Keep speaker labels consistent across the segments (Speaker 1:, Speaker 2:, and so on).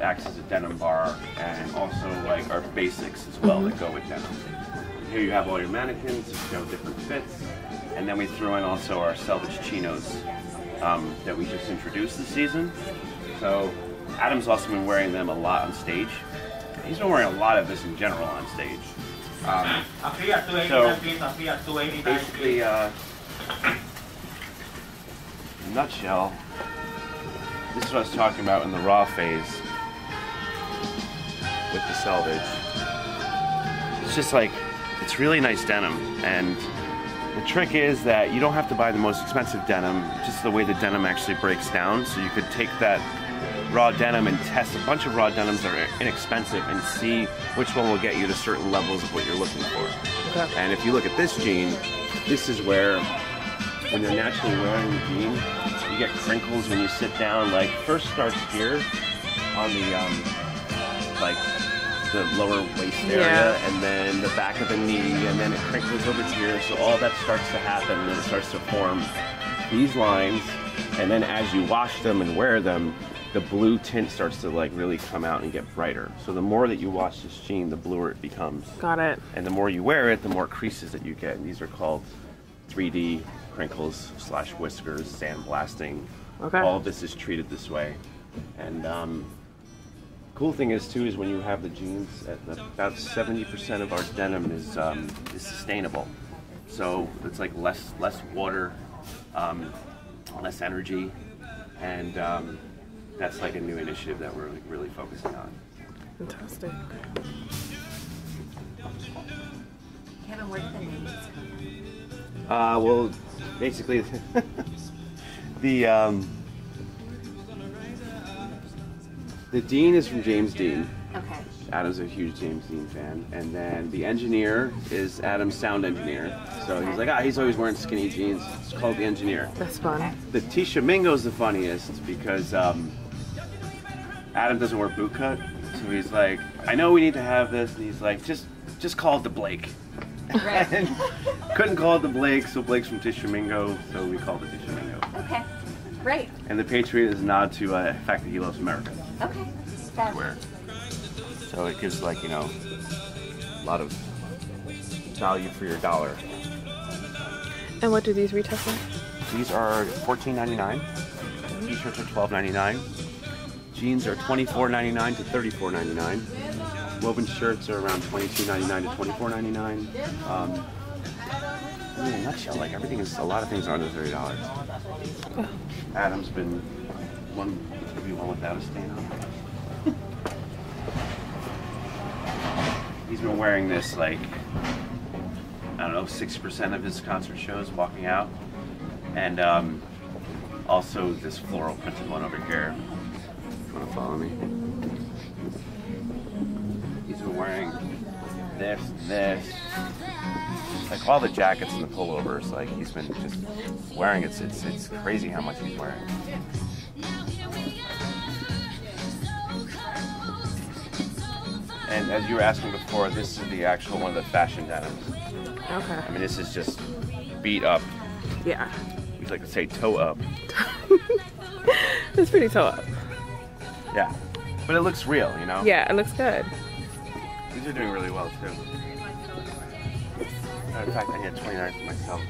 Speaker 1: acts as a denim bar, and also like our basics as well that go with denim. Here you have all your mannequins that show different fits, and then we throw in also our selvage chinos um, that we just introduced this season. So Adam's also been wearing them a lot on stage. He's been wearing a lot of this in general on stage. Um,
Speaker 2: A free at 289
Speaker 1: So,
Speaker 2: please, a free at 289
Speaker 1: basically, uh, nutshell, this is what I was talking about in the raw phase with the selvage. It's just like, it's really nice denim, and the trick is that you don't have to buy the most expensive denim, just the way the denim actually breaks down. So you could take that raw denim and test a bunch of raw denims that are inexpensive and see which one will get you to certain levels of what you're looking for.
Speaker 3: Okay.
Speaker 1: And if you look at this jean, this is where when you're naturally wearing the jean, you get crinkles when you sit down. Like first starts here on the um, like the lower waist area,
Speaker 3: Yeah.
Speaker 1: and then the back of the knee, and then it crinkles over here. So all that starts to happen, and it starts to form these lines. And then as you wash them and wear them, the blue tint starts to like really come out and get brighter. So the more that you wash this jean, the bluer it becomes.
Speaker 3: Got it.
Speaker 1: And the more you wear it, the more creases that you get. And these are called 3D crinkles slash whiskers, sandblasting.
Speaker 3: Okay.
Speaker 1: All of this is treated this way. And um, cool thing is too is when you have the jeans, at the, about 70% of our denim is um, is sustainable. So it's like less less water, um, less energy, and um, that's like a new initiative that we're like, really focusing on.
Speaker 3: Fantastic.
Speaker 4: Kevin, where did the names come
Speaker 1: Uh, well, basically, the the dean is from James Dean.
Speaker 4: Okay.
Speaker 1: Adam's a huge James Dean fan, and then the engineer is Adam's sound engineer. So he's like, ah, he's always wearing skinny jeans. It's called the engineer.
Speaker 3: That's fun.
Speaker 1: The Tishomingo's the funniest because um, Adam doesn't wear boot cut, so he's like, I know we need to have this, and he's like, just just call it the Blake.
Speaker 4: Right.
Speaker 1: Couldn't call it the Blake, so Blake's from Tishomingo, so we called it Tishomingo.
Speaker 4: okay. Great.
Speaker 1: And the Patriot is a nod to uh, the fact that he loves America.
Speaker 4: Okay. That,
Speaker 1: Wear. So it gives like you know a lot of value for your dollar.
Speaker 3: And what do these retail for?
Speaker 1: These are $14.99. T-shirts are $12.99. Jeans are $24.99 to $34.99. Woven shirts are around $22.99 to $24.99. Um, in a nutshell, like everything is a lot of things are under thirty dollars. Adam's been one one without a stain on. He's been wearing this like I don't know, sixty percent of his concert shows walking out, and um, also this floral printed one over here. Want to follow me? He's been wearing this, this, like all the jackets and the pullovers. Like he's been just wearing it. It's it's, it's crazy how much he's wearing. And as you were asking before, this is the actual one of the fashion denims.
Speaker 3: Okay.
Speaker 1: I mean, this is just beat up.
Speaker 3: Yeah.
Speaker 1: We like to say toe up.
Speaker 3: It's pretty toe up.
Speaker 1: Yeah. But it looks real, you know?
Speaker 3: Yeah, it looks good.
Speaker 1: These are doing really well too. In fact, I had 29 for myself.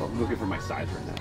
Speaker 1: I'm looking for my size right now.